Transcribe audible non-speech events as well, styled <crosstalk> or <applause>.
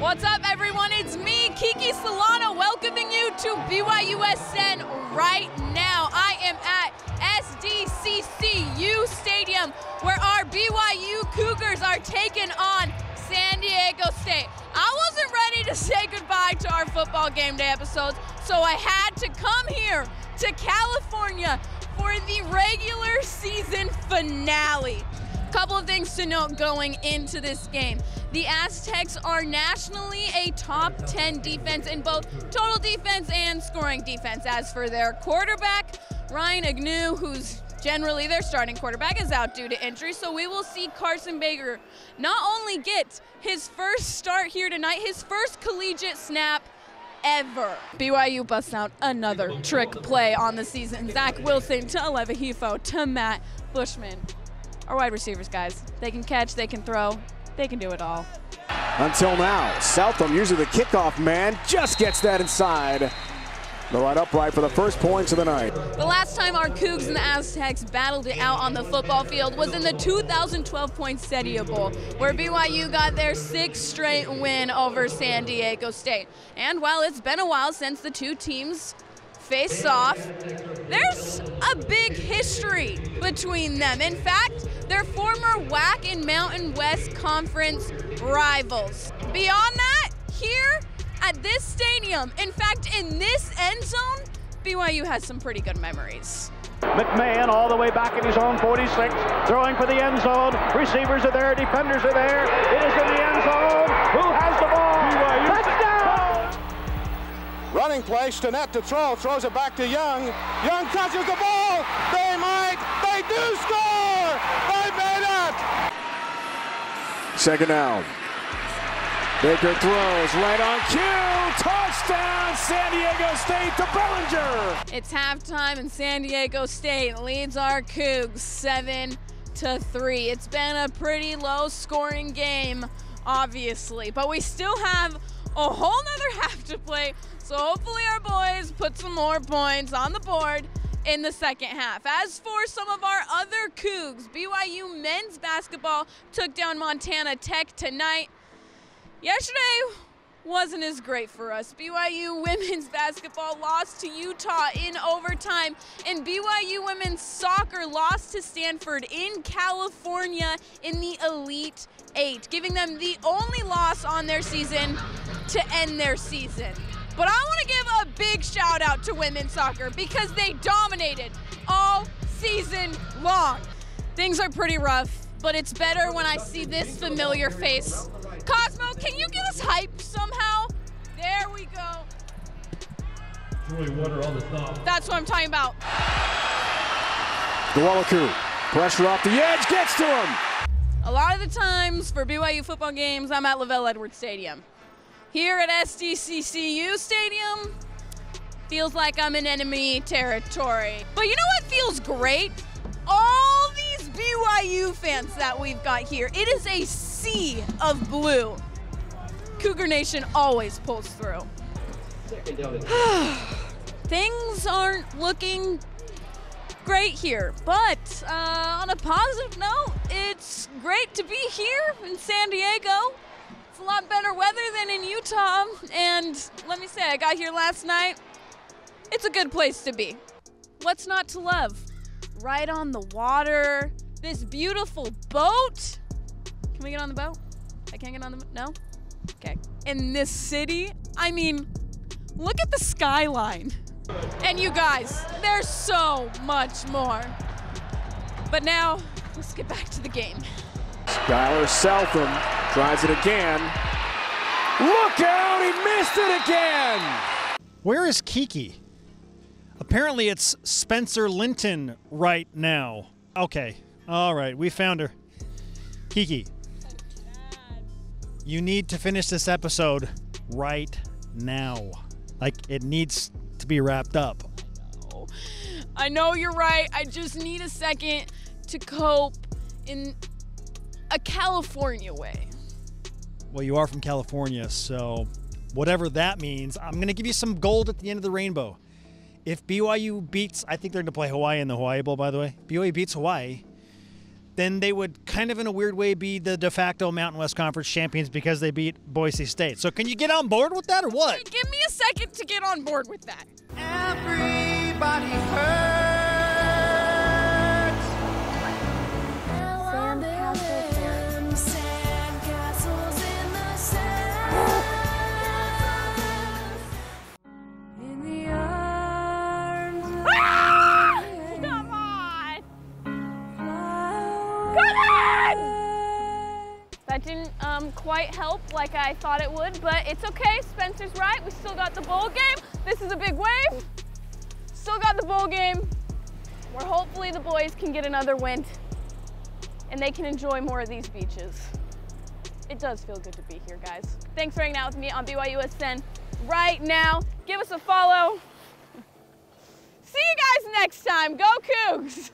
What's up, everyone? It's me, Kiki Solano, welcoming you to BYUSN right now. I am at SDCCU Stadium, where our BYU Cougars are taking on San Diego State. I wasn't ready to say goodbye to our football game day episodes, so I had to come here to California for the regular season finale. Couple of things to note going into this game. The Aztecs are nationally a top 10 defense in both total defense and scoring defense. As for their quarterback, Ryan Agnew, who's generally their starting quarterback, is out due to injury. So we will see Carson Baker not only get his first start here tonight, his first collegiate snap ever. BYU busts out another trick play on the season. Zach Wilson to Aleva Hifo to Matt Bushman. Our wide receivers, guys. They can catch, they can throw, they can do it all. Until now, Southam, usually the kickoff man, just gets that inside. The right upright for the first points of the night. The last time our Cougs and the Aztecs battled it out on the football field was in the 2012 Poinsettia Bowl, where BYU got their sixth straight win over San Diego State. And while it's been a while since the two teams faced off, there's a big history between them. In fact, they're former WAC and Mountain West Conference rivals. Beyond that, here at this stadium, in fact, in this end zone, BYU has some pretty good memories. McMahon all the way back in his own 46, throwing for the end zone. Receivers are there, defenders are there. It is in the end zone. Who has the ball? BYU. Touchdown! Running play, Stinnett to throw, throws it back to Young. Young catches the ball. They might, they do score. They made it. Second down. Baker throws right on cue. Touchdown, San Diego State to Bellinger. It's halftime, and San Diego State leads our Cougs seven to three. It's been a pretty low-scoring game, obviously, but we still have a whole nother <laughs> half to play. So hopefully our boys put some more points on the board in the second half. As for some of our other Cougs, BYU men's basketball took down Montana Tech tonight. Yesterday wasn't as great for us. BYU women's <laughs> basketball lost to Utah in overtime, and BYU women's soccer lost to Stanford in California in the Elite Eight, giving them the only loss on their season to end their season. But I want to give a big shout out to women's soccer because they dominated all season long. Things are pretty rough, but it's better when I see this familiar face. Cosmo, can you get us hyped somehow? There we go. Joy water all the stuff. That's what I'm talking about. Gawalaku, pressure off the edge, gets to him. A lot of the times for BYU football games, I'm at LaVell Edwards Stadium. Here at SDCCU Stadium, feels like I'm in enemy territory. But you know what feels great? All these BYU fans that we've got here. It is a sea of blue. Cougar Nation always pulls through. <sighs> Things aren't looking great here, but uh, on a positive note, it's great to be here in San Diego. A lot better weather than in Utah, and let me say, I got here last night. It's a good place to be. What's not to love? Right on the water, this beautiful boat. Can we get on the boat? I can't get on the? No? Okay. In this city, I mean, look at the skyline. And you guys, there's so much more. But now, let's get back to the game. Skyler Southam tries it again. Look out, he missed it again. Where is Kiki? Apparently it's Spencer Linton right now. Okay. All right, we found her. Kiki. You need to finish this episode right now. Like it needs to be wrapped up. I know you're right. I just need a second to cope in a California way. Well, you are from California, so whatever that means, I'm going to give you some gold at the end of the rainbow. If BYU beats, I think they're going to play Hawaii in the Hawaii Bowl, by the way. BYU beats Hawaii, then they would kind of in a weird way be the de facto Mountain West Conference champions because they beat Boise State. So can you get on board with that or what? Give me a second to get on board with that. Everybody hurts. That didn't um, quite help like I thought it would, but it's okay. Spencer's right. We still got the bowl game. This is a big wave. Still got the bowl game. Where hopefully the boys can get another win and they can enjoy more of these beaches. It does feel good to be here, guys. Thanks for hanging out with me on BYUSN right now. Give us a follow. See you guys next time. Go Cougs!